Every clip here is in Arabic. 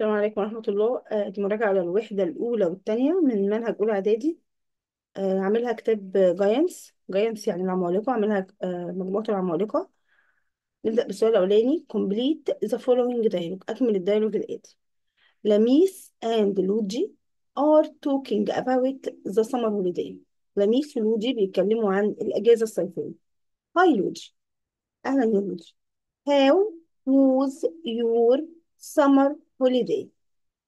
السلام عليكم ورحمة الله. آه، دي مراجعة على الوحدة الأولى والثانية من منهج أولى إعدادي. آه، عاملها كتاب Giants Giants يعني العمالقة. عاملها آه، مجموعة العمالقة. نبدأ بالسؤال الأولاني. Complete the following dialogue. أكمل ال dialogue الآتي. لميس and لوجي are talking about the summer holiday. لميس ولوجي بيتكلموا عن الأجازة الصيفية. hi لوجي أهلا يا لوجي how was your summer holiday.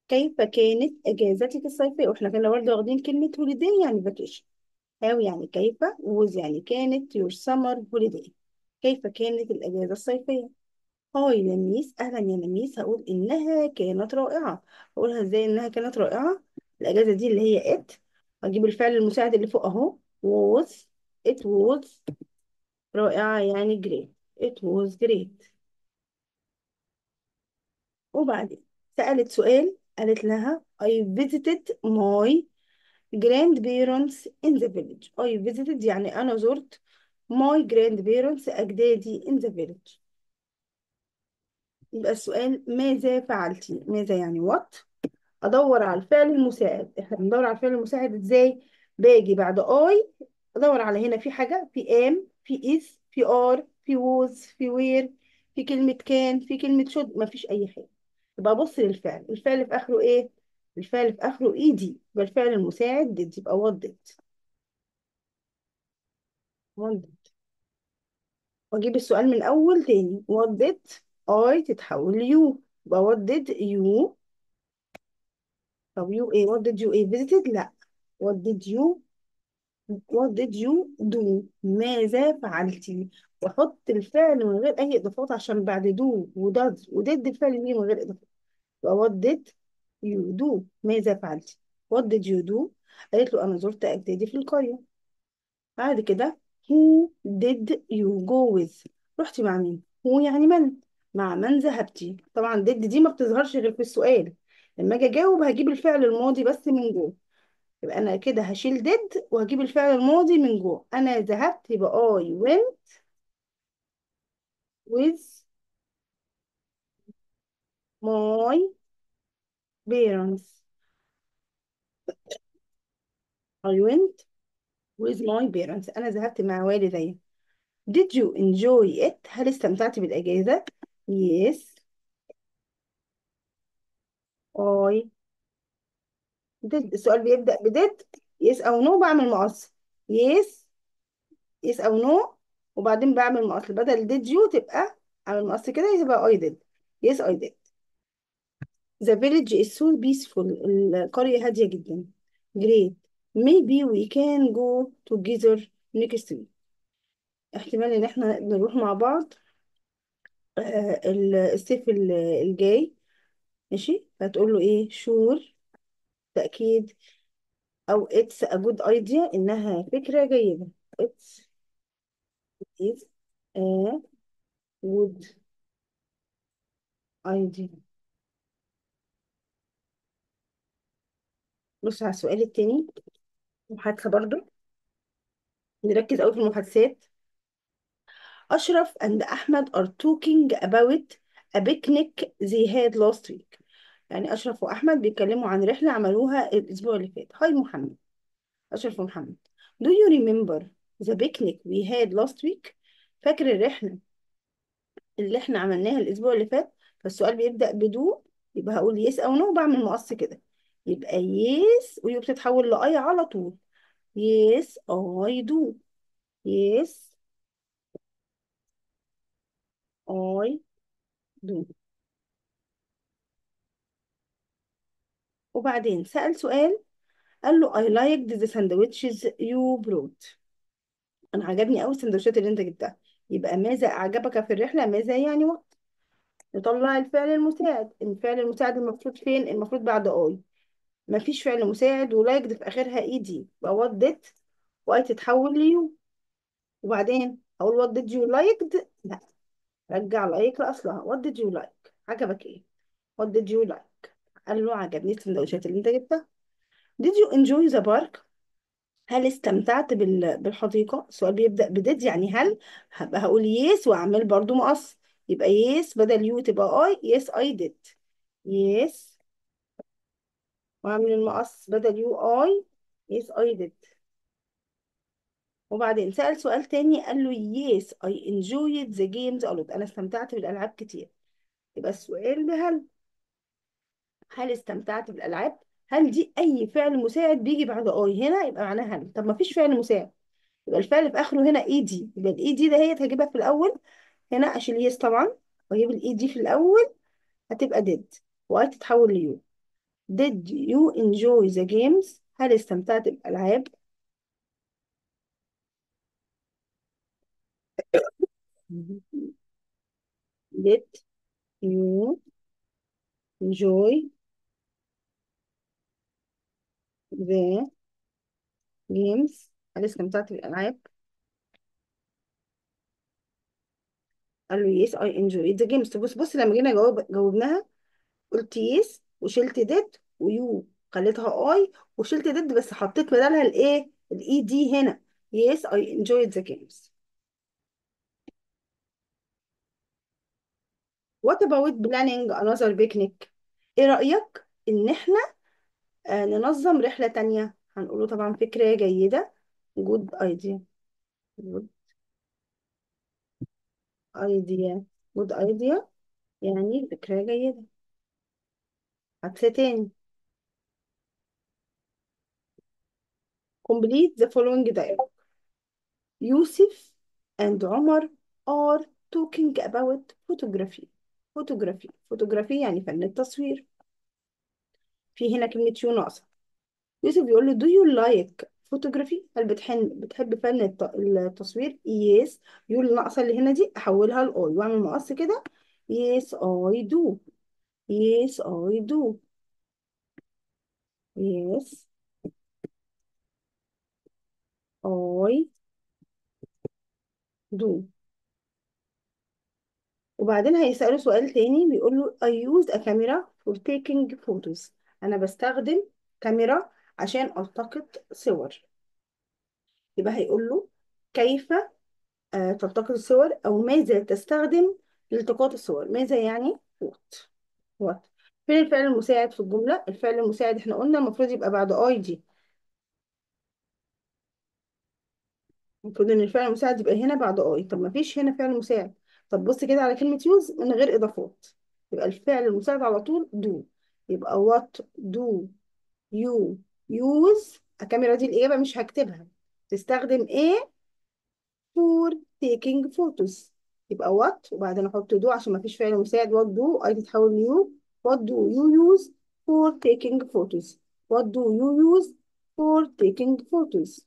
كيف كانت إجازتك الصيفية؟ وإحنا كنا برضه واخدين كلمة holiday يعني vacation how يعني كيف؟ was يعني كانت. your summer holiday كيف كانت الإجازة الصيفية؟ hi لميس. أهلا يا لميس. هقول إنها كانت رائعة. هقولها إزاي إنها كانت رائعة؟ الإجازة دي اللي هي it هجيب الفعل المساعد اللي فوق أهو. was. it was رائعة يعني great. it was great. وبعدين؟ سألت سؤال قالت لها I visited my grandparents in the village. I visited يعني أنا زرت my grandparents أجدادي in the village. يبقى السؤال ماذا فعلتي ماذا يعني what أدور على الفعل المساعد. إحنا بندور على الفعل المساعد إزاي؟ باجي بعد I أدور على هنا في حاجة في am في is في are في was في were في كلمة كان في كلمة should مفيش أي حاجة. يبقى بص للفعل. الفعل في آخره إيه؟ الفعل في آخره إي دي يبقى الفعل المساعد did يبقى what did وأجيب السؤال من أول تاني. did I تتحول ل you. يبقى did you. طب you إيه did you إيه visited لا. did you what did you do ماذا فعلتي واحط الفعل من غير أي إضافات عشان بعد do و does و did الفعل يجي من غير إضافات؟ يبقى what did you do ماذا فعلتي what did you do قالت له أنا زرت أجدادي في القرية. بعد كده who did you go with رحتي مع مين؟ هو يعني من؟ مع من ذهبتي طبعا did دي ما بتظهرش غير في السؤال. لما أجي أجاوب هجيب الفعل الماضي بس من جوه. يبقى أنا كده هشيل did وهجيب الفعل الماضي من جوه. أنا ذهبت يبقى I went with my parents. I went with my parents. أنا ذهبت مع والدي. Did you enjoy it هل استمتعتي بالأجازة؟ Yes. I did السؤال بيبدأ بدid Yes أو no بعمل مقص Yes Yes أو no وبعدين بعمل مقص بدل did you تبقى أعمل مقص كده يبقى I did. Yes I did. The village is so peaceful. القرية هادية جدا. Great. Maybe we can go together next week. احتمال إن إحنا نروح مع بعض آه، الصيف الجاي. ماشي؟ فتقول له إيه؟ شور تأكيد أو it's a good idea إنها فكرة جيدة. It's is a good idea. بص على السؤال التاني محادثة برضو. نركز قوي في المحادثات. أشرف and أحمد are talking about a picnic they had last week. يعني أشرف وأحمد بيتكلموا عن رحلة عملوها الأسبوع اللي فات. هاي محمد أشرف ومحمد. Do you remember the picnic we had last week? فاكر الرحلة اللي إحنا عملناها الأسبوع اللي فات؟ فالسؤال بيبدأ ب do يبقى هقول yes or no بعمل مقص كده. يبقى yes و you بتتحول ل I على طول. yes I do. yes I do. وبعدين سأل سؤال قال له I liked the sandwiches you brought. أنا عجبني أوي السندوتشات اللي أنت جبتها. يبقى ماذا أعجبك في الرحلة؟ ماذا يعني وقت؟ نطلع الفعل المساعد. الفعل المساعد المفروض فين؟ المفروض بعد I. مفيش فعل مساعد و liked في آخرها ed يبقى what did و I تتحول ل you وبعدين أقول what did you liked لا. رجع like لأصلها. what did you like عجبك إيه؟ what did you like قال له عجبني السندوتشات اللي انت جبتها. Did you enjoy the park? هل استمتعت بال... بالحديقة؟ السؤال بيبدأ ب did يعني هل هبقى هقول yes وأعمل برضو مقص؟ يبقى yes بدل you تبقى I. Yes I did. Yes. وأعمل المقص بدل you I yes I did وبعدين سأل سؤال تاني قال له yes I enjoyed the games a lot. أنا استمتعت بالألعاب كتير. يبقى السؤال ده هل استمتعت بالألعاب؟ هل دي أي فعل مساعد بيجي بعد I؟ هنا يبقى معناها هل. طب ما فيش فعل مساعد. يبقى الفعل في آخره هنا ed. يبقى ال ed ده هي هجيبها في الأول. هنا أشيل yes طبعا. وأجيب ال ed في الأول. هتبقى did. و I تتحول ل you did you enjoy the games? هل استمتعت بالألعاب؟ Did you enjoy the games. هل استمتعت بالألعاب قال له yes I enjoyed the games. بص بص لما جينا جاوب جاوبناها قلت yes وشلت did ويو خليتها I وشلت did بس حطيت بدلها الايه الاي دي هنا. Yes I enjoyed the games. What about planning another picnic? إيه رأيك إن إحنا آه ننظم رحلة تانية هنقوله طبعا فكرة جيدة good idea good idea good idea يعني فكرة جيدة عكس تاني complete the following dialogue يوسف and عمر are talking about photography photography photography يعني فن التصوير في هنا كلمة you ناقصة. يوسف بيقول له do you like photography? هل بتحن بتحب فن الت- التصوير؟ Yes. you ناقصة اللي هنا دي أحولها ل I واعمل مقص كده yes I do. Yes I do. Yes. I do. وبعدين هيسأله سؤال تاني بيقول له I use a camera for taking photos. أنا بستخدم كاميرا عشان ألتقط صور. يبقى هيقول له كيف آه، تلتقط الصور أو ماذا تستخدم لالتقاط الصور. ماذا يعني؟ what. what. فين الفعل المساعد في الجملة؟ الفعل المساعد إحنا قلنا المفروض يبقى بعد I دي المفروض إن الفعل المساعد يبقى هنا بعد اي طب ما فيش هنا فعل مساعد. طب بص كده على كلمة يوز من غير إضافات. يبقى الفعل المساعد على طول do. يبقى what do you use الكاميرا دي الإجابة مش هكتبها تستخدم إيه for taking photos يبقى what وبعدين أحط do عشان ما فيش فعل مساعد what do اي تتحول you what do you use for taking photos what do you use for taking photos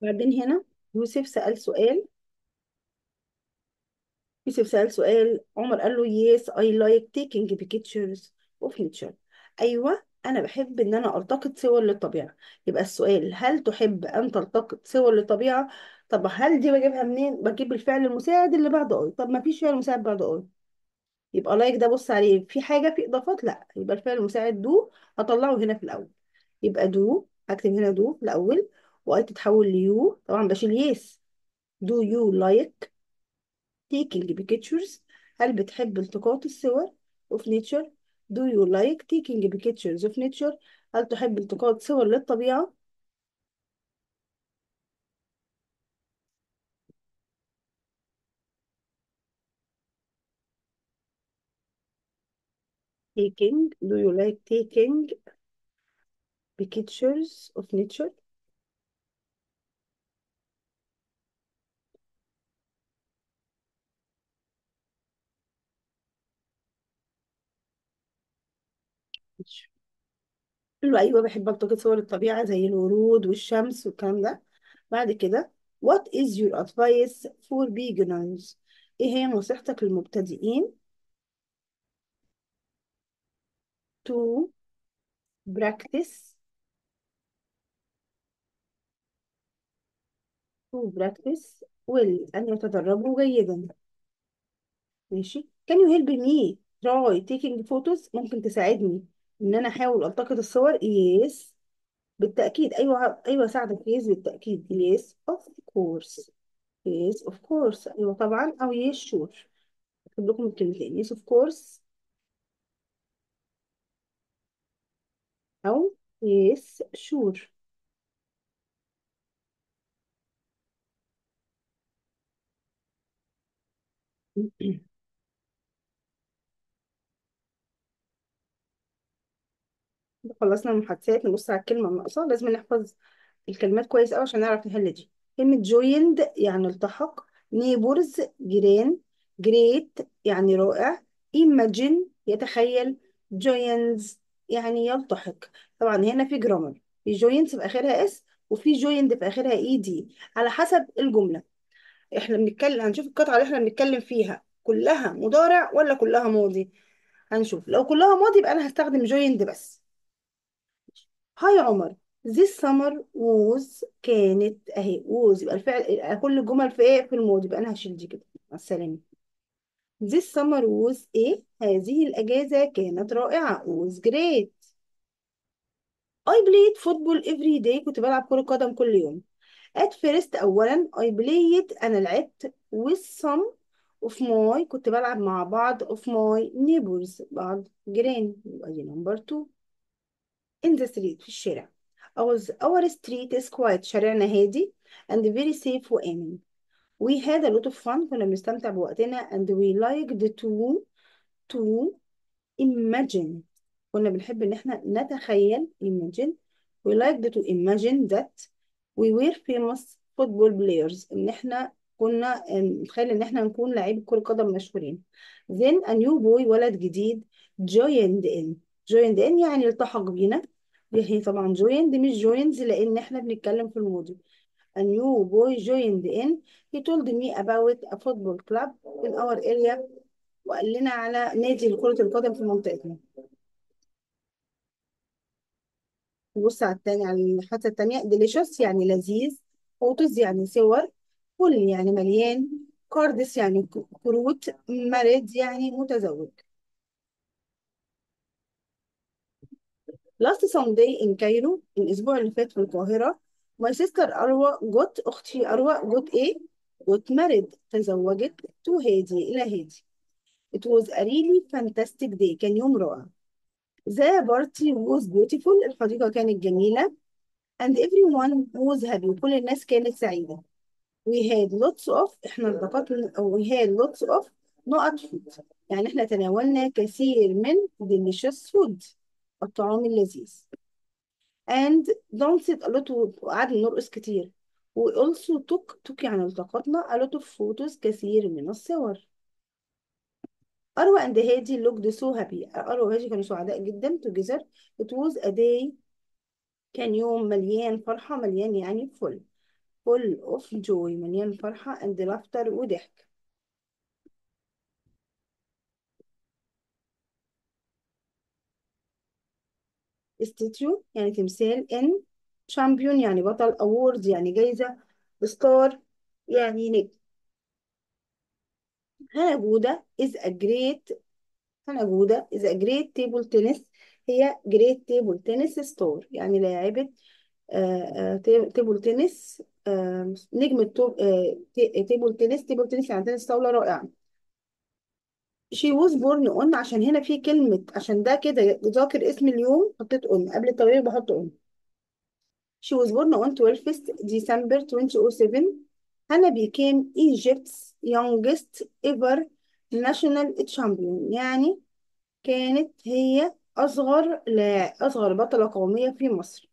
بعدين هنا يوسف سأل سؤال. يوسف سأل سؤال. عمر قال له yes I like taking pictures of nature. أيوة أنا بحب إن أنا ألتقط صور للطبيعة. يبقى السؤال هل تحب أن تلتقط صور للطبيعة؟ طب هل دي بجيبها منين؟ بجيب الفعل المساعد اللي بعد I. طب ما فيش فعل مساعد بعد I. يبقى like ده بص عليه. في حاجة؟ في إضافات؟ لا. يبقى الفعل المساعد do هطلعه هنا في الأول. يبقى do هكتب هنا do الأول. و I تتحول ل you طبعا بشيل yes do you like taking pictures هل بتحب التقاط الصور of nature do you like taking pictures of nature هل تحب التقاط صور للطبيعة taking do you like taking pictures of nature قال له أيوه بحب التقط صور الطبيعة زي الورود والشمس والكلام ده. بعد كده what is your advice for beginners? إيه هي نصيحتك للمبتدئين؟ To practice. To practice well أن يتدربوا جيدا. ماشي؟ Can you help me? Try taking photos. ممكن تساعدني. إن أنا أحاول ألتقط الصور yes. بالتأكيد أيوة أيوة ساعدك yes بالتأكيد yes of course yes of course. أيوة طبعا أو yes sure. أكتب لكم الكلمتين yes of course. أو yes sure. خلصنا المحادثات نبص على الكلمة الناقصة لازم نحفظ الكلمات كويس أوي عشان نعرف نحل دي. كلمة joined يعني التحق neighbors جيران great يعني رائع imagine يتخيل joins يعني يلتحق. طبعا هنا في جرامر في joins في آخرها اس وفي joined في آخرها اي دي على حسب الجملة. إحنا بنتكلم هنشوف القطعة اللي إحنا بنتكلم فيها كلها مضارع ولا كلها ماضي؟ هنشوف لو كلها ماضي يبقى أنا هستخدم joined بس. هاي عمر this summer was كانت أهي was يبقى الفعل كل الجمل في إيه؟ في الماضي يبقى أنا هشيل دي كده مع السلامة. this summer was إيه؟ هذه الأجازة كانت رائعة was great. I played football every day كنت بلعب كرة قدم كل يوم. at first أولا I played أنا لعبت with some of my كنت بلعب مع بعض of my neighbors بعض جيران يبقى دي number two. In the street في الشارع our, street is quiet شارعنا هادي and very safe وآمن we had a lot of fun كنا بنستمتع بوقتنا and we liked to to imagine كنا بنحب ان إحنا نتخيل imagine we liked to imagine that we were famous football players ان إحنا كنا نتخيل ان إحنا نكون لاعبي كرة قدم مشهورين then a new boy ولد جديد joined in joined in يعني التحق بينا. هي طبعا joined مش joins لأن إحنا بنتكلم في الماضي. A new boy joined in. He told me about a football club in our area. وقال لنا على نادي لكرة القدم في منطقتنا. نبص على التاني على الحتة التانية. Delicious يعني لذيذ. Photos يعني صور. Full يعني مليان. Cards يعني كروت. Married يعني متزوج. Last Sunday in Cairo الأسبوع اللي فات في القاهرة my sister أروى got أختي أروى got إيه got married تزوجت to هادي إلى هادي it was a really fantastic day كان يوم رائع the party was beautiful الحديقة كانت جميلة and everyone was happy وكل الناس كانت سعيدة we had lots of إحنا التقطنا we had lots of نقط food يعني إحنا تناولنا كثير من delicious food الطعام اللذيذ. And danced a lot وقعدنا نرقص كتير. We also took took يعني التقطنا a lot of photos كثير من الصور. أروى and هادي looked so happy. أروى وهادي كانوا سعداء جدا together. It was a day كان يوم مليان فرحة مليان يعني full. Full of joy مليان فرحة and laughter وضحك. Statue يعني تمثال in champion يعني بطل award يعني جايزة star يعني نجم هنا جودة is a great هنا جودة is a great table tennis. هي a great table tennis star يعني لاعبة table tennis آه، نجم التو- تي- table tennis table tennis يعني تنس طاولة رائعة. She was born on عشان هنا في كلمة عشان ده كده ذاكر اسم اليوم حطيت on قبل التواريخ بحط on she was born on 12th December 2007 Hannah became Egypt's youngest ever national champion يعني كانت هي أصغر لا أصغر بطلة قومية في مصر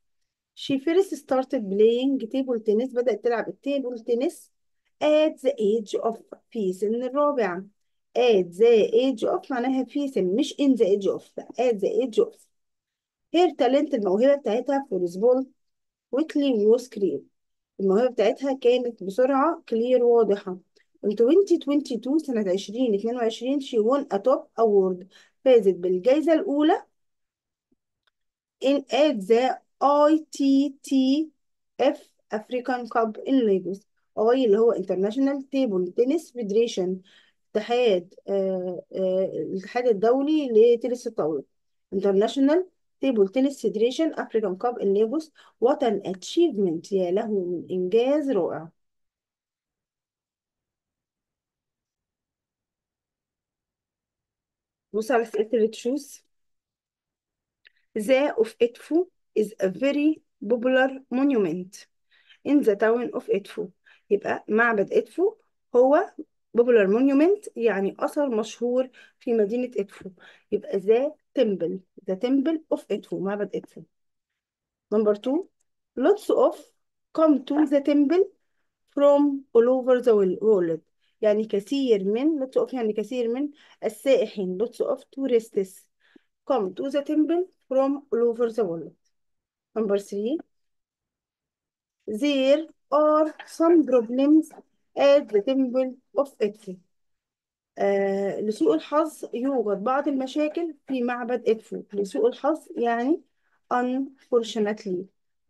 She first started playing table tennis بدأت تلعب ال table tennis at the age of في سن الرابع at the age of معناها في سن مش in the age of at the age of. her talent الموهبة بتاعتها في ال sport quickly was clear الموهبة بتاعتها كانت بسرعة clear واضحة. In 2022 سنة 2022 she won a top award. فازت بالجائزة الأولى in at the ITTF African Cup in Lagos. أي اللي هو International Table Tennis Federation. اتحاد آه آه الاتحاد الدولي لتنس الطاولة International Table Tennis Federation African Cup in Lagos What an achievement يا له من إنجاز رائع بص على أسئلة التشوز The of Edfu is a very popular monument in the town of Edfu يبقى معبد إدفو هو popular monument يعني أثر مشهور في مدينة إدفو يبقى the temple the temple of إدفو معبد إدفو number two lots of come to the temple from all over the world يعني كثير من lots of يعني كثير من السائحين lots of tourists come to the temple from all over the world number three there are some problems at the temple of Edfu آه لسوء الحظ يوجد بعض المشاكل في معبد إدفو لسوء الحظ يعني unfortunately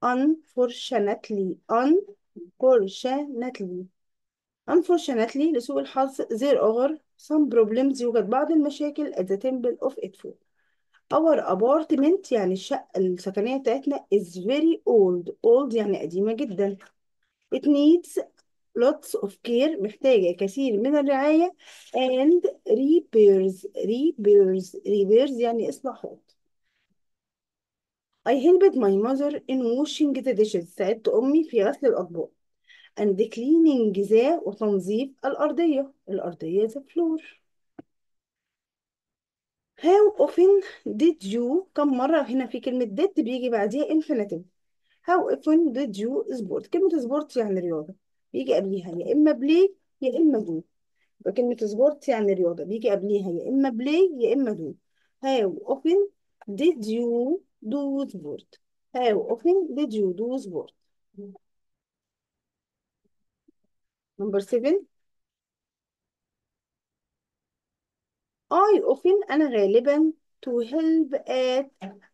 unfortunately unfortunately unfortunately لسوء الحظ there are some problems يوجد بعض المشاكل at the temple of Edfu our apartment يعني الشقة السكنية بتاعتنا is very old old يعني قديمة جدا it needs lots of care محتاجة كثير من الرعاية and repairs repairs repairs يعني إصلاحات I helped my mother in washing the dishes ساعدت أمي في غسل الأطباق and cleaning the وتنظيف الأرضية الأرضية the floor how often did you كم مرة هنا في كلمة did بيجي بعديها infinitive how often did you sport كلمة sport يعني رياضة بيجي قبليها يا إما play يا إما do يبقى كلمة sport يعني رياضة بيجي قبليها يا إما play يا إما do how often did you do sport how often did you do sport number seven I often أنا غالبا to help at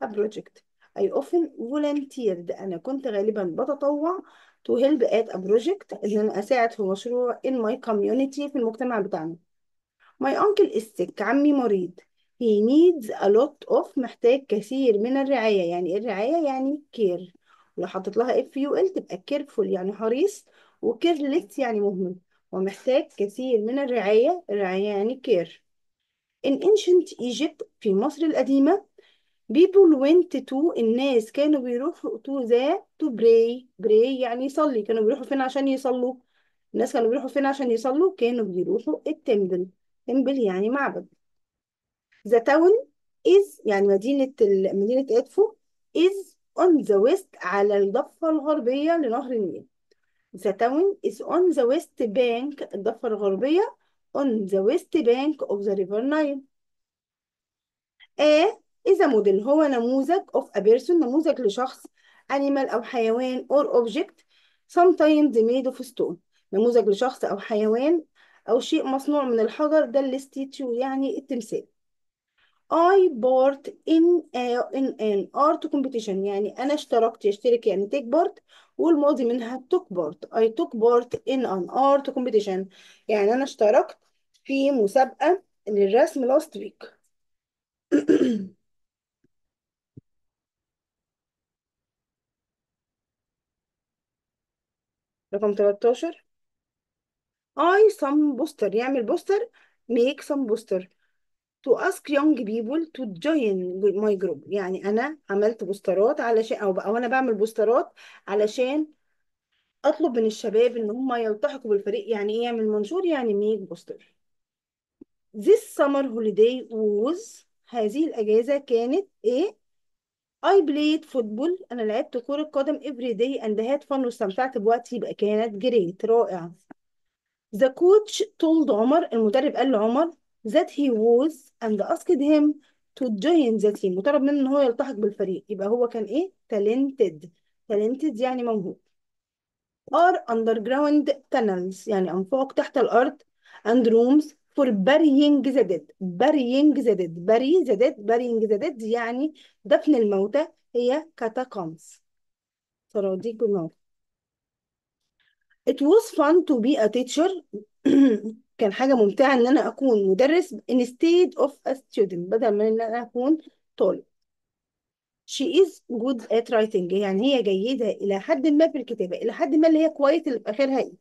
a project I often volunteered أنا كنت غالبا بتطوع to help at a project إن أنا أساعد في مشروع in my community في المجتمع بتاعنا. My uncle is sick. عمي مريض. He needs a lot of محتاج كثير من الرعاية. يعني إيه الرعاية يعني care. ولو حطيت لها اف تبقى careful يعني حريص وكيرلس يعني مهمل. ومحتاج كثير من الرعاية. الرعاية يعني care. In ancient Egypt في مصر القديمة people went to الناس كانوا بيروحوا to the to pray. Pray يعني يصلي. كانوا بيروحوا فين عشان يصلوا؟ الناس كانوا بيروحوا فين عشان يصلوا؟ كانوا بيروحوا التمبل تمبل يعني معبد. The town is يعني مدينة ال... مدينة إدفو is on the west على الضفة الغربية لنهر النيل. The town is on the west bank الضفة الغربية on the west bank of the river Nile. A إذا موديل هو نموذج of a person نموذج لشخص animal أو حيوان or object sometimes made of stone. نموذج لشخص أو حيوان أو شيء مصنوع من الحجر ده statue يعني التمثال. I part in a, in an art competition يعني أنا اشتركت يشترك يعني take part والماضي منها took part. I took part in an art competition. يعني أنا اشتركت في مسابقة للرسم last week. رقم 13 I some poster يعمل poster make some poster. To ask young people to join my group. يعني أنا عملت posterات علشان أو أو أنا بعمل posterات علشان أطلب من الشباب إن هم يلتحقوا بالفريق. يعني إيه يعمل منشور؟ يعني make poster This summer holiday was هذه الأجازة كانت إيه؟ I played football أنا لعبت كرة قدم every day and had fun واستمتعت بوقتي يبقى كانت great رائعة The coach told عمر المدرب قال لعمر that he was and asked him to join the team وطلب منه ان هو يلتحق بالفريق يبقى هو كان إيه talented talented يعني موهوب are underground tunnels يعني أنفاق تحت الأرض and rooms for burying the dead. Burying the dead. Bury the dead. Burying the dead يعني دفن الموتى هي catacombs. صناديق بالموت It was fun to be a teacher. كان حاجة ممتعة إن أنا أكون مدرس instead of a student بدل من إن أنا أكون طالب. She is good at writing. يعني هي جيدة إلى حد ما في الكتابة إلى حد ما اللي هي كويس اللي في آخرها إيه.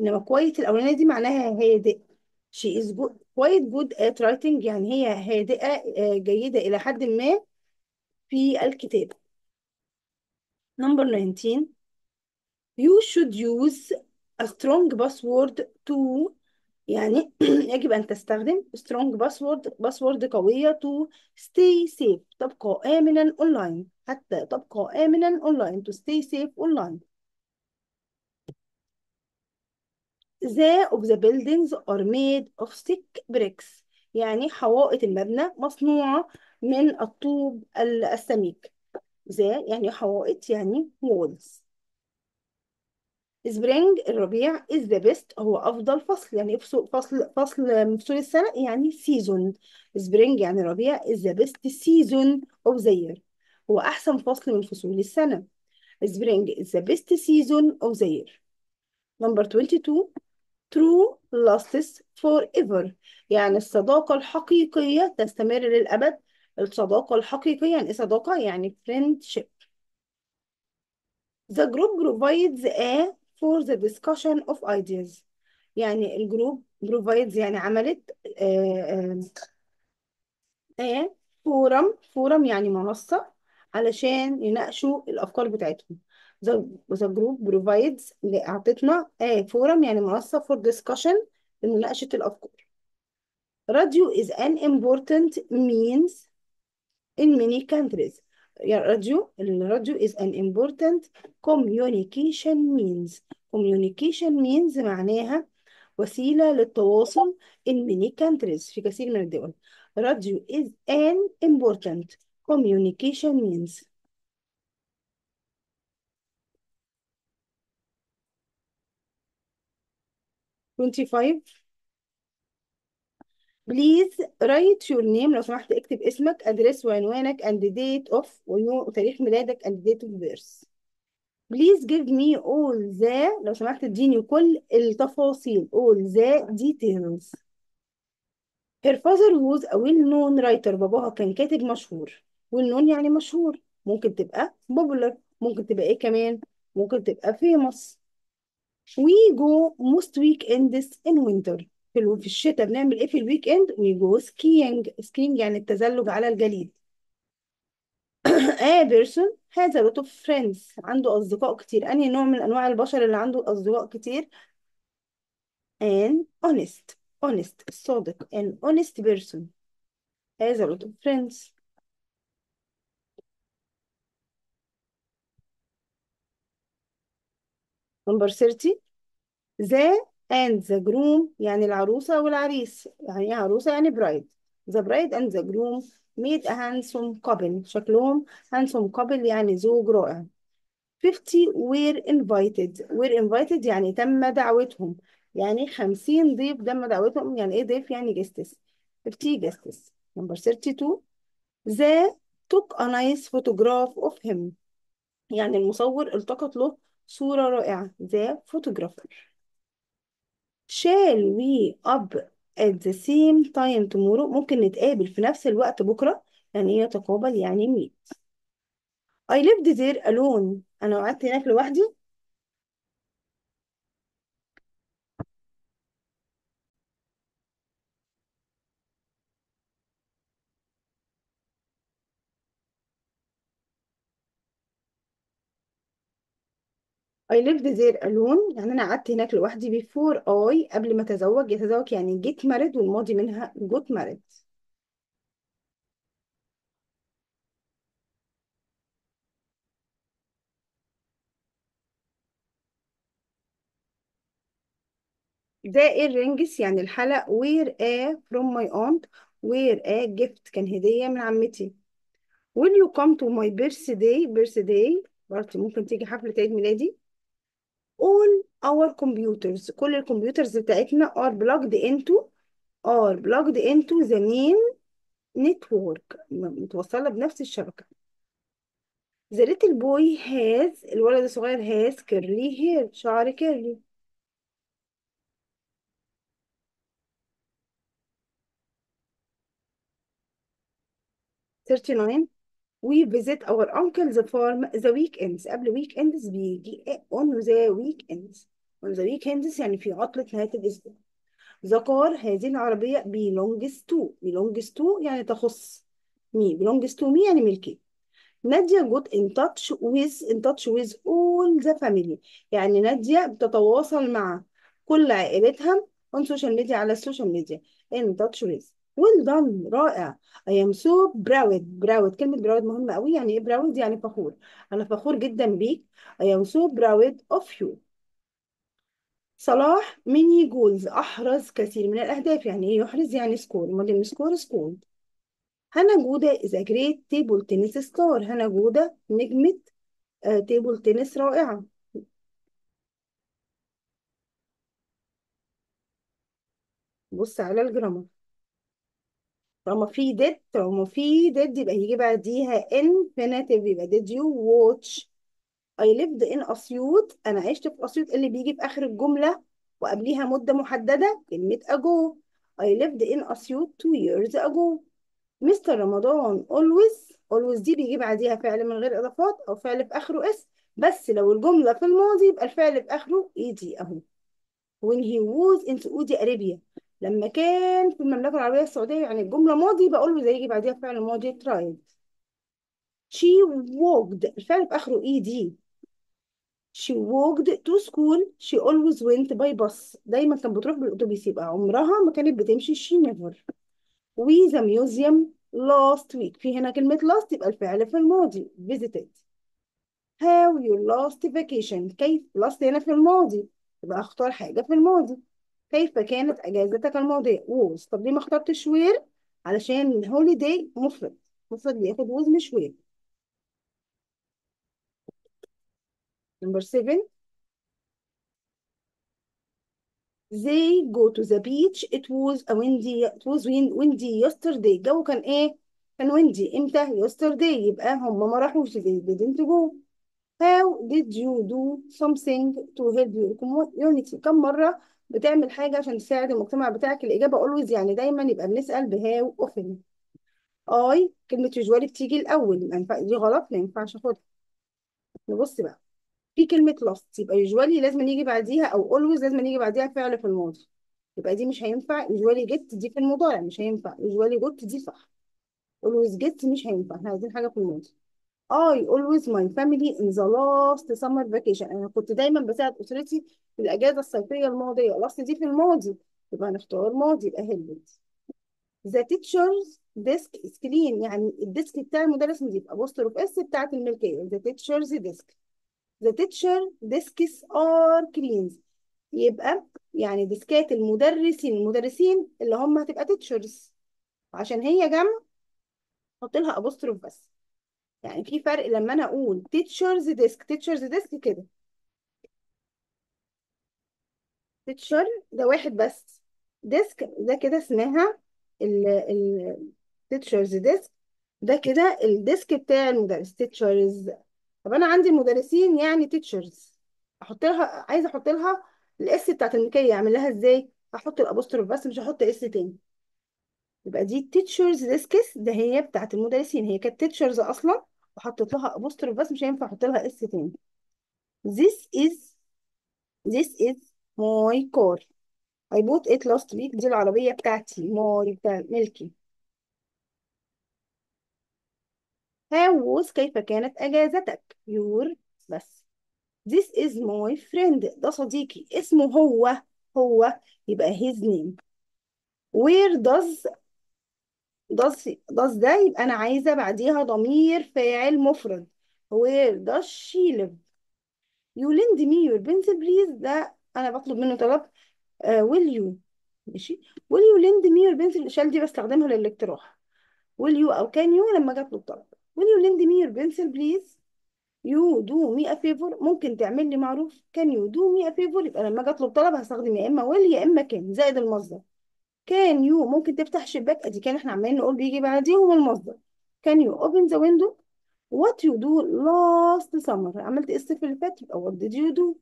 إنما كويس الأولانية دي معناها هادئ. She is good quite good at writing يعني هي هادئة آه، جيدة إلى حد ما في الكتابة Number 19 You should use a strong password to يعني يجب أن تستخدم strong password password قوية to stay safe تبقى آمنا أونلاين حتى تبقى آمنا أونلاين to stay safe online The of the buildings are made of thick bricks يعني حوائط المبنى مصنوعة من الطوب ال- السميك ذا يعني حوائط يعني walls spring الربيع is the best هو أفضل فصل يعني فصل فصل فصل فصول السنة يعني season spring يعني الربيع is the best season of the year هو أحسن فصل من فصول السنة spring is the best season of the year number 22 true lasts forever. يعني الصداقة الحقيقية تستمر للأبد. الصداقة الحقيقية يعني إيه صداقة؟ يعني friendship. The group provides a for the discussion of ideas. يعني ال group provides يعني عملت آه آه آه forum forum يعني منصة علشان يناقشوا الأفكار بتاعتهم. The, group provides أعطتنا آه فورم يعني منصة for discussion لمناقشة الأفكار Radio is an important means in many countries يا راديو الراديو is an important communication means communication means معناها وسيلة للتواصل in many countries في كثير من الدول راديو is an important communication means 25 Please write your name لو سمحت اكتب اسمك ادرس وعنوانك date of ويوم وتاريخ ميلادك the date of birth Please give me all the لو سمحت اديني كل التفاصيل all the details Her father was a well-known writer باباها كان كاتب مشهور well-known يعني مشهور ممكن تبقى popular ممكن تبقى إيه كمان ممكن تبقى famous We go most weekends in winter. في في الشتاء بنعمل إيه في ال weekend we go skiing. Skiing يعني التزلج على الجليد. A person has a lot of عنده أصدقاء كتير. أنهي نوع من أنواع البشر اللي عنده أصدقاء كتير؟ An honest. Honest. الصادق an honest person. Has a lot of number 30 the and the groom يعني العروسة والعريس يعني إيه عروسة يعني bride the bride and the groom made a handsome couple شكلهم handsome couple يعني زوج رائع 50 were invited were invited يعني تم دعوتهم يعني 50 ضيف تم دعوتهم يعني إيه ضيف يعني guests 50 guests number 32 the took a nice photograph of him يعني المصور التقط له صورة رائعة. The photographer. Shall we up at the same time tomorrow? ممكن نتقابل في نفس الوقت بكرة يعني إيه يتقابل يعني meet. I lived there alone. أنا قعدت هناك لوحدي. I lived there alone. يعني أنا قعدت هناك لوحدي before I قبل ما أتزوج. يتزوج يعني get married والماضي منها got married. إيه ال earrings يعني الحلق were a from my aunt were a gift. كان هدية من عمتي. Will you come to my birthday birthday برضه ممكن تيجي حفلة عيد ميلادي. All our computers كل ال computers بتاعتنا are plugged into are plugged into the main network متوصلة بنفس الشبكة the little boy has الولد الصغير has curly hair شعر curly 39 we visit our uncle's farm the weekends قبل weekends بيجي on the weekends on the weekends يعني في عطلة نهاية الأسبوع the car هذه العربية belongs to belongs to يعني تخص me belongs to me يعني ملكي نادية got in touch with in touch with all the family يعني نادية بتتواصل مع كل عائلتها on social media على السوشيال ميديا in touch with well done. رائع. I am so proud. Proud. كلمة proud مهمة قوي. يعني إيه proud يعني فخور. أنا فخور جدا بيك. I am so proud of you. صلاح many goals. أحرز كثير من الأهداف. يعني إيه يحرز؟ يعني score model score score هنا جودة is a great table tennis star. هنا جودة نجمة آه، table tennis رائعة. بص على الجرامر. طالما في did طالما في did يبقى هيجي بعديها infinitive يبقى did you watch. I lived in أسيوط أنا عشت في أسيوط اللي بيجي في آخر الجملة وقبليها مدة محددة كلمة ago. I lived in أسيوط two years ago. مستر رمضان always always دي بيجي بعديها فعل من غير إضافات أو فعل في آخره اس بس لو الجملة في الماضي يبقى الفعل في آخره ed أهو. When he was in Saudi Arabia. لما كان في المملكة العربية السعودية يعني الجملة ماضي بقول له زي يجي بعديها فعل ماضي tried. She walked. الفعل في آخره ed she walked to school. She always went by bus. دايما كانت بتروح بالأتوبيس يبقى عمرها ما كانت بتمشي. She never. We the museum last week. في هنا كلمة last يبقى الفعل في الماضي. Visited. How your last vacation. كيف؟ Last هنا في الماضي. يبقى أختار حاجة في الماضي. كيف كانت اجازتك الماضية was طب ليه ما اخترتش where علشان holiday مفرد مفرد بياخد was مش where number 7 they go to the beach it was a windy it was win- windy yesterday الجو كان إيه كان windy إمتى yesterday يبقى هم ما راحوش they didn't go How did you do something to help your community؟ كم مرة بتعمل حاجة عشان تساعد المجتمع بتاعك؟ الإجابة always يعني دايما يبقى بنسأل بهاو often. I كلمة usually بتيجي الأول ما دي غلط ما ينفعش أخدها. نبص بقى في كلمة last يبقى usually لازم يجي بعديها أو always لازم يجي بعديها فعل في الماضي. يبقى دي مش هينفع usually get دي في المضارع مش هينفع usually got دي صح. always get مش هينفع إحنا عايزين حاجة في الماضي. I always my family in the last summer vacation. أنا كنت دايما بساعد أسرتي في الأجازة الصيفية الماضية. last دي في الماضي. يبقى هنختار ماضي helped the teacher's desk is clean. يعني ال desk بتاع المدرس نضيف. Apostrophe s بتاعت الملكية. The teacher's desk. The teacher desks are clean. يبقى يعني ديسكات المدرسين المدرسين اللي هم هتبقى teachers. عشان هي جمع حط لها apostrophe بس يعني في فرق لما أنا أقول teachers desk teachers desk كده. teacher ده واحد بس. desk ده كده اسمها ال ال teachers desk. ده كده الديسك بتاع المدرس teachers. طب أنا عندي مدرسين يعني teachers. أحط لها عايزة أحط لها ال s بتاعت الملكيه أعمل لها إزاي؟ أحط ال apostrophe بس مش هحط s تاني. يبقى دي teachers desks ده هي بتاعت المدرسين. هي كانت teachers أصلا. وحطيت لها apostrophe بس مش هينفع أحط لها s تاني. This is this is my car. I bought it last week. دي العربية بتاعتي. my بتاع ملكي. How was كيف كانت أجازتك؟ Your بس. This is my friend. ده صديقي. اسمه هو. هو. يبقى his name. Where does does does ده يبقى أنا عايزة بعديها ضمير فاعل مفرد where does she live you lend me your pencil please ده أنا بطلب منه طلب uh, will you ماشي will you lend me your pencil shall دي بستخدمها للاقتراح will you أو can you لما جات له الطلب will you lend me your pencil please you do me a favor ممكن تعمل لي معروف can you do me a favor يبقى لما جات له الطلب هستخدم يا إما will يا إما can زائد المصدر can you ممكن تفتح شباك ادي كان إحنا عمالين نقول بيجي بعديهم المصدر can you open the window what you do last summer عملت إيه الصيف اللي فات يبقى what did you do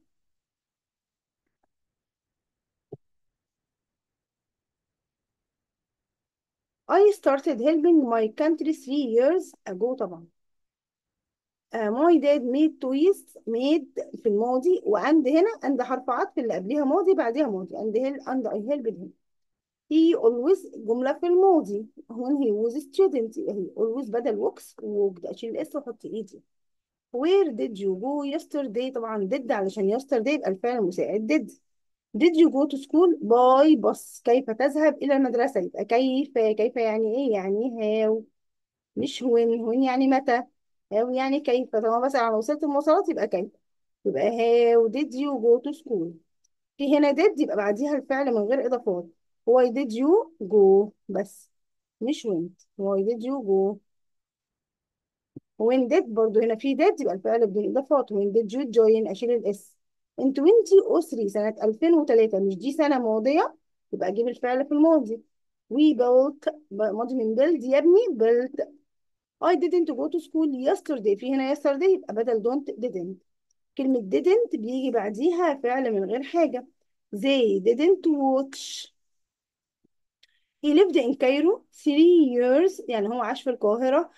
I started helping my country three years ago طبعا uh, my dad made toys made في الماضي وعند هنا عند حرف عطف اللي قبليها ماضي بعديها ماضي and help and I helped him he always جملة في الماضي. When he was a student he always بدل works walked أشيل الاس وأحط إيدي. Where did you go yesterday? طبعا did علشان yesterday يبقى الفعل المساعد did. Did you go to school? By bus. كيف تذهب إلى المدرسة؟ يبقى كيف؟ كيف يعني إيه؟ يعني how. مش when. When يعني متى؟ how يعني كيف؟ طالما بسأل عن وسيلة المواصلات يبقى كيف؟ يبقى how did you go to school في هنا did يبقى بعديها الفعل من غير إضافات. Why did you go بس مش went why did you go when did برضو هنا في did يبقى الفعل بدون إضافات when did you join أشيل الإس in 2003 سنة 2003 مش دي سنة ماضية يبقى أجيب الفعل في الماضي we built ماضي من build يا ابني built I didn't go to school yesterday في هنا yesterday يبقى بدل don't didn't كلمة didn't بيجي بعديها فعل من غير حاجة they didn't watch he lived in Cairo three years يعني هو عاش في القاهرة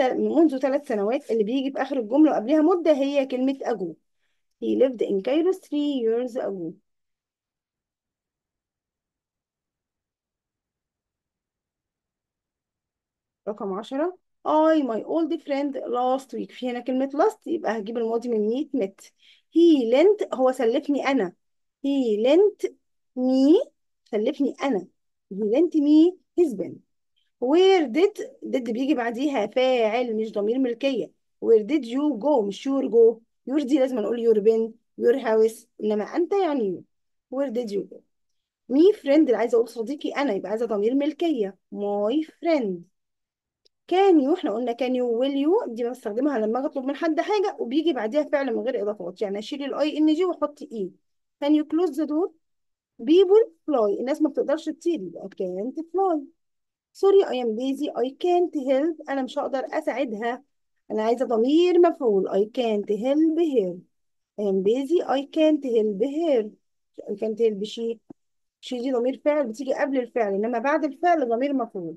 منذ ثلاث سنوات اللي بيجي في آخر الجملة وقبلها مدة هي كلمة ago he lived in Cairo three years ago. رقم عشرة. I my old friend last week. في هنا كلمة last يبقى هجيب الماضي من meet met he lent هو سلفني أنا. He lent me سلفني أنا. He lent me his pen where did did بيجي بعديها فاعل مش ضمير ملكية. Where did you go? مش your go. Your دي لازم نقول your pen your house. إنما أنت يعني you. Where did you go? Me friend اللي عايزة أقول صديقي أنا يبقى عايزة ضمير ملكية. My friend. can you إحنا قلنا can you will you دي بستخدمها لما أجي أطلب من حد حاجة وبيجي بعديها فعل من غير إضافات. يعني أشيل ال ing وأحط اي can you close the door people fly الناس ما بتقدرش تطير. يبقى كانت فلاي سوري اي ام بيزي اي كانت هيلب أنا مش هقدر أساعدها. أنا عايزة ضمير مفعول. اي كانت هيلب هير اي ام بيزي اي كانت هيلب هير اي كانت هيلب شي شي دي ضمير فاعل بتيجي قبل الفعل. إنما بعد الفعل ضمير مفعول.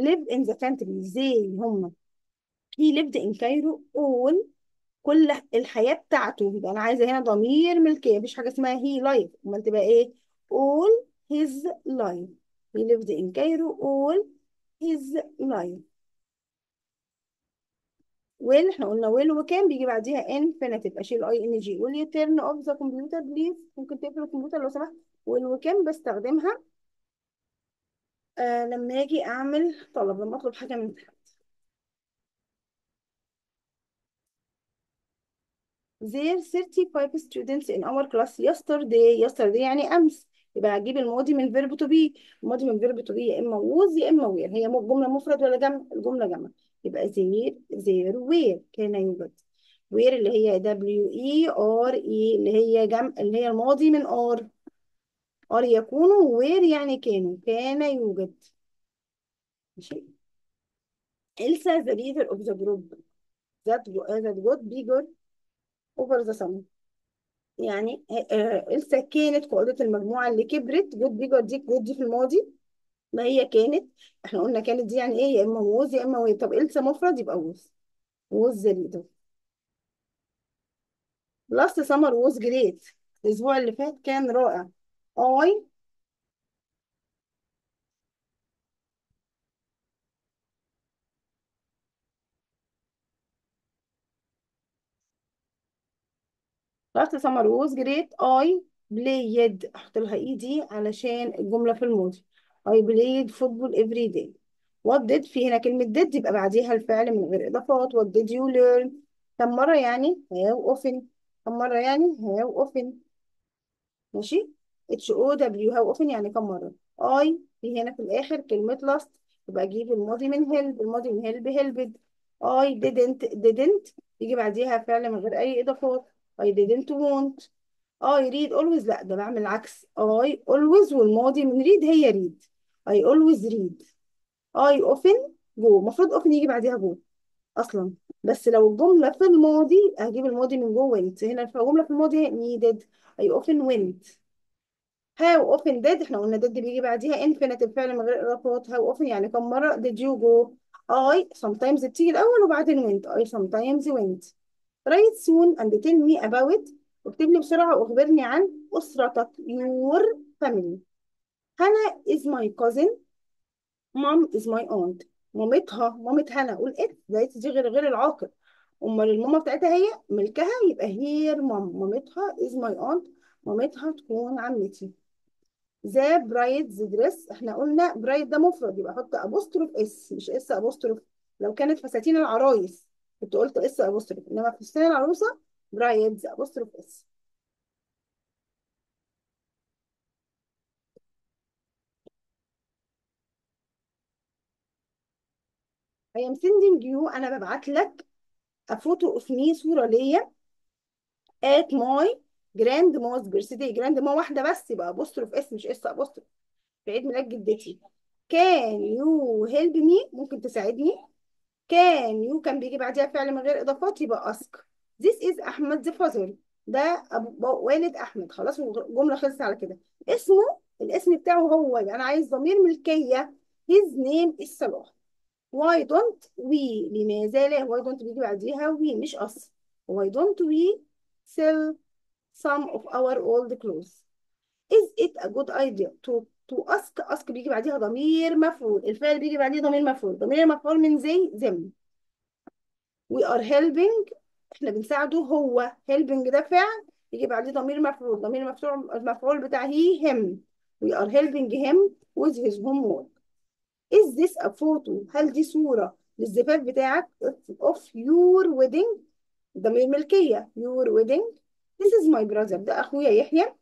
Live in the country. زي هم. He lived in Cairo. All كل الحياة بتاعته يبقى أنا عايزة هنا ضمير ملكية مفيش حاجة اسمها he life. أمال تبقى إيه؟ all his life. He lived in Cairo all his life. will إحنا قلنا will وكان بيجي بعديها infinitive أشيل I N G. will you off the computer please. ممكن تقفل الكمبيوتر لو سمحت. will وكان بستخدمها آه لما أجي أعمل طلب لما أطلب حاجة من حد there 35 students in our class yesterday. Yesterday يعني أمس. يبقى هجيب الماضي من verb to be. الماضي من verb to be يا إما was يا إما were. هي جملة مفرد ولا جمع الجمله جمع يبقى there there were كان يوجد were اللي هي w e r e اللي هي جمع اللي هي الماضي من are are يكونوا were يعني كانوا. كان يوجد ماشي. Elsa the leader of the group that got bigger. Over the summer. يعني آه، إلسا كانت قائدة المجموعة اللي كبرت. got bigger دي got دي في الماضي. ما هي كانت؟ إحنا قلنا كانت دي يعني إيه؟ يا إما was يا إما were طب إلسا مفرد يبقى was was ده last summer was great الأسبوع اللي فات كان رائع. I last summer was great I played أحط لها ed علشان الجملة في الماضي. I played football every day. What did في هنا كلمة did يبقى بعديها الفعل من غير إضافات. What did you learn كم مرة يعني؟ How often. كم مرة يعني؟ How often. ماشي؟ اتش أو دبليو هاو اوفن يعني كم مرة؟ آي في هنا في الآخر كلمة لاست يبقى أجيب الماضي من help الماضي من help helped I didn't didn't. يجي بعديها فعل من غير أي إضافات. I didn't want. I read always. لا ده بعمل العكس I always والماضي من read هي read. I always read. I often go. المفروض often يجي بعديها go. أصلا. بس لو الجملة في الماضي هجيب الماضي من جو went. هنا الجملة في الماضي needed. I often went. How often did إحنا قلنا did بيجي بعديها infinitive فعل من غير إضافات. How often يعني كم مرة did you go I sometimes بتيجي الأول وبعدين went. I sometimes went. Write soon and tell me about واكتب لي بسرعة واخبرني عن أسرتك. Your family. هنا is my cousin. Mom is my aunt. مامتها مامة هنا قول it ده دي غير غير العاقل. أمال الماما بتاعتها هي؟ ملكها؟ يبقى her mom مامتها is my aunt. مامتها تكون عمتي. the bride's dress إحنا قلنا bride ده مفرد. يبقى أحط apostrophe s مش s apostrophe لو كانت فساتين العرايس. كنت قلت s apostrophe إنما في فساتين العروسة bride's apostrophe s I am sending you أنا ببعت لك a photo of me صورة ليا at my grandma's birthday grandma واحدة بس يبقى apostrophe s مش s apostrophe في عيد ميلاد جدتي. Can you help me ممكن تساعدني؟ كان يو كان بيجي بعديها فعل من غير إضافات يبقى أسك. This is احمد the father ده والد أحمد. خلاص الجملة خلصت على كده. اسمه الاسم بتاعه هو يبقى أنا عايز ضمير ملكية. His name is صلاح why don't we لماذا لا؟ Why don't بيجي بعديها we مش us. Why don't we sell some of our old clothes? Is it a good idea to ask ask بيجي بعديها ضمير مفعول الفعل بيجي بعديه ضمير مفعول ضمير مفعول من زي them we are helping إحنا بنساعده هو. Helping ده فعل يجي بعديه ضمير مفعول ضمير المفعول المفعول بتاع he him. We are helping him with his homework. Is this a photo? هل دي صورة للزفاف بتاعك of your wedding ضمير ملكية. Your wedding. This is my brother. ده أخويا يحيى.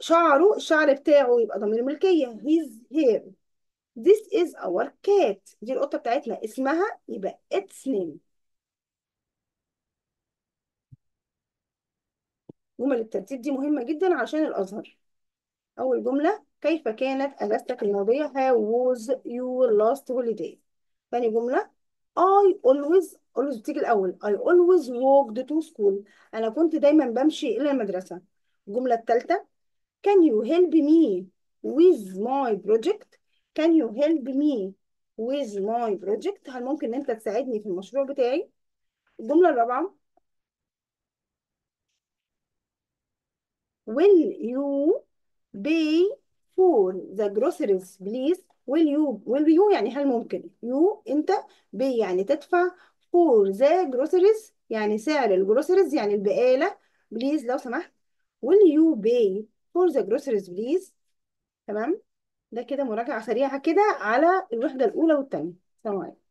شعره الشعر بتاعه يبقى ضمير ملكية. His hair. This is our cat. دي القطة بتاعتنا. اسمها يبقى its name. جمل الترتيب دي مهمة جدا عشان الأزهر. أول جملة كيف كانت أجازتك الماضية؟ How was your last holiday? ثاني جملة I always always بتيجي الأول. I always walked to school. أنا كنت دايما بمشي إلى المدرسة. الجملة الثالثة Can you help me with my project Can you help me with my project هل ممكن أنت تساعدني في المشروع بتاعي الجملة الرابعة Will you pay for the groceries please will you will you يعني هل ممكن you انت pay يعني تدفع for the groceries يعني سعر ال groceries يعني البقالة please لو سمحت will you pay for the groceries please. تمام؟ ده كده مراجعة سريعة كده على الوحدة الأولى والثانية سلام عليكم.